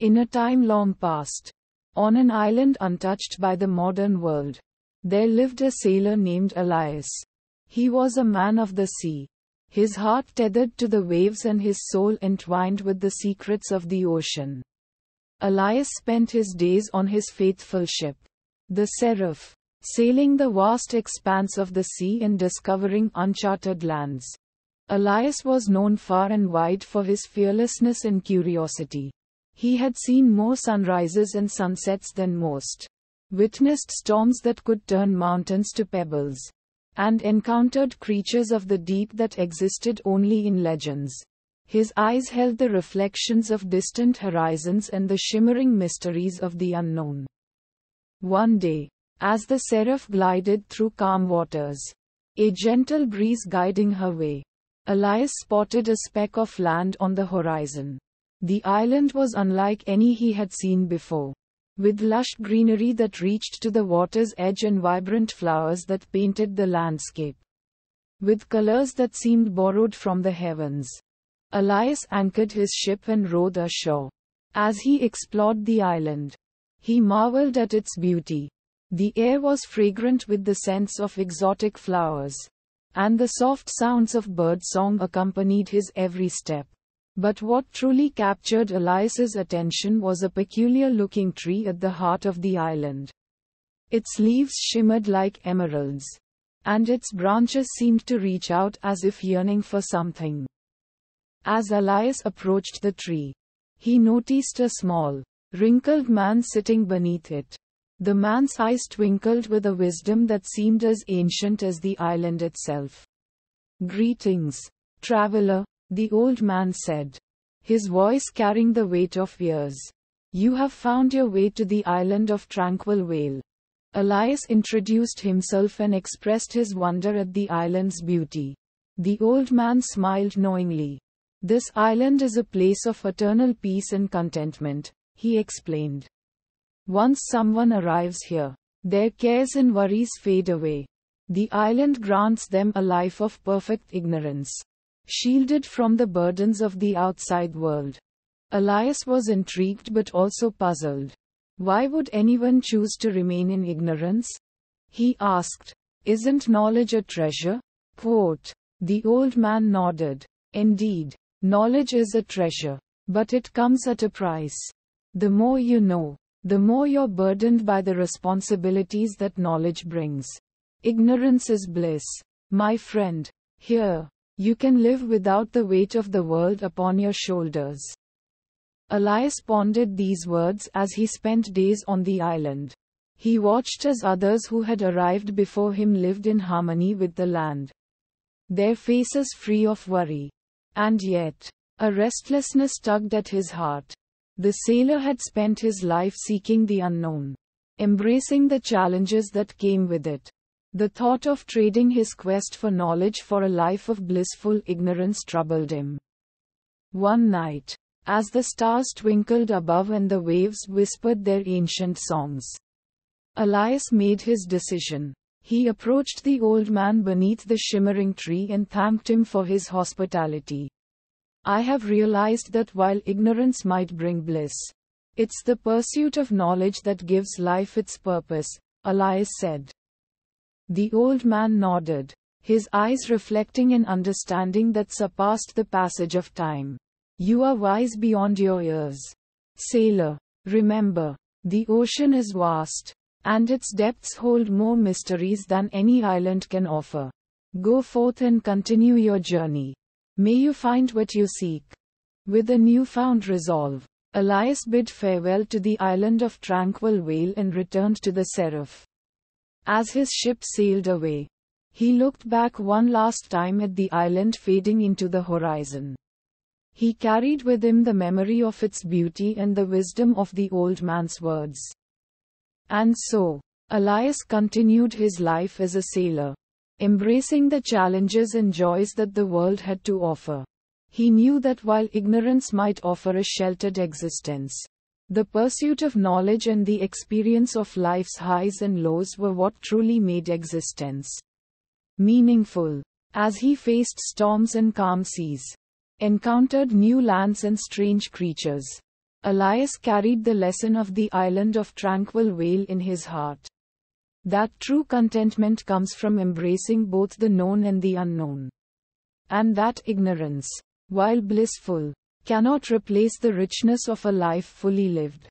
In a time long past, on an island untouched by the modern world, there lived a sailor named Elias. He was a man of the sea. His heart tethered to the waves and his soul entwined with the secrets of the ocean. Elias spent his days on his faithful ship, the Seraph, sailing the vast expanse of the sea and discovering uncharted lands. Elias was known far and wide for his fearlessness and curiosity. He had seen more sunrises and sunsets than most, witnessed storms that could turn mountains to pebbles, and encountered creatures of the deep that existed only in legends. His eyes held the reflections of distant horizons and the shimmering mysteries of the unknown. One day, as the seraph glided through calm waters, a gentle breeze guiding her way, Elias spotted a speck of land on the horizon. The island was unlike any he had seen before. With lush greenery that reached to the water's edge and vibrant flowers that painted the landscape. With colors that seemed borrowed from the heavens. Elias anchored his ship and rowed ashore. As he explored the island, he marveled at its beauty. The air was fragrant with the scents of exotic flowers, and the soft sounds of bird song accompanied his every step. But what truly captured Elias's attention was a peculiar looking tree at the heart of the island. Its leaves shimmered like emeralds, and its branches seemed to reach out as if yearning for something. As Elias approached the tree, he noticed a small, wrinkled man sitting beneath it. The man's eyes twinkled with a wisdom that seemed as ancient as the island itself. Greetings, traveler, the old man said, his voice carrying the weight of years. You have found your way to the island of Tranquil Vale. Elias introduced himself and expressed his wonder at the island's beauty. The old man smiled knowingly. This island is a place of eternal peace and contentment, he explained. Once someone arrives here, their cares and worries fade away. The island grants them a life of perfect ignorance shielded from the burdens of the outside world. Elias was intrigued but also puzzled. Why would anyone choose to remain in ignorance? He asked. Isn't knowledge a treasure? Quote. The old man nodded. Indeed, knowledge is a treasure, but it comes at a price. The more you know, the more you're burdened by the responsibilities that knowledge brings. Ignorance is bliss. My friend, here, you can live without the weight of the world upon your shoulders. Elias pondered these words as he spent days on the island. He watched as others who had arrived before him lived in harmony with the land. Their faces free of worry. And yet, a restlessness tugged at his heart. The sailor had spent his life seeking the unknown, embracing the challenges that came with it. The thought of trading his quest for knowledge for a life of blissful ignorance troubled him. One night, as the stars twinkled above and the waves whispered their ancient songs, Elias made his decision. He approached the old man beneath the shimmering tree and thanked him for his hospitality. I have realized that while ignorance might bring bliss, it's the pursuit of knowledge that gives life its purpose, Elias said. The old man nodded, his eyes reflecting an understanding that surpassed the passage of time. You are wise beyond your years. Sailor, remember, the ocean is vast, and its depths hold more mysteries than any island can offer. Go forth and continue your journey. May you find what you seek. With a newfound resolve, Elias bid farewell to the island of Tranquil Vale and returned to the Seraph. As his ship sailed away, he looked back one last time at the island fading into the horizon. He carried with him the memory of its beauty and the wisdom of the old man's words. And so, Elias continued his life as a sailor, embracing the challenges and joys that the world had to offer. He knew that while ignorance might offer a sheltered existence, the pursuit of knowledge and the experience of life's highs and lows were what truly made existence meaningful. As he faced storms and calm seas, encountered new lands and strange creatures, Elias carried the lesson of the island of tranquil vale in his heart. That true contentment comes from embracing both the known and the unknown. And that ignorance, while blissful, cannot replace the richness of a life fully lived.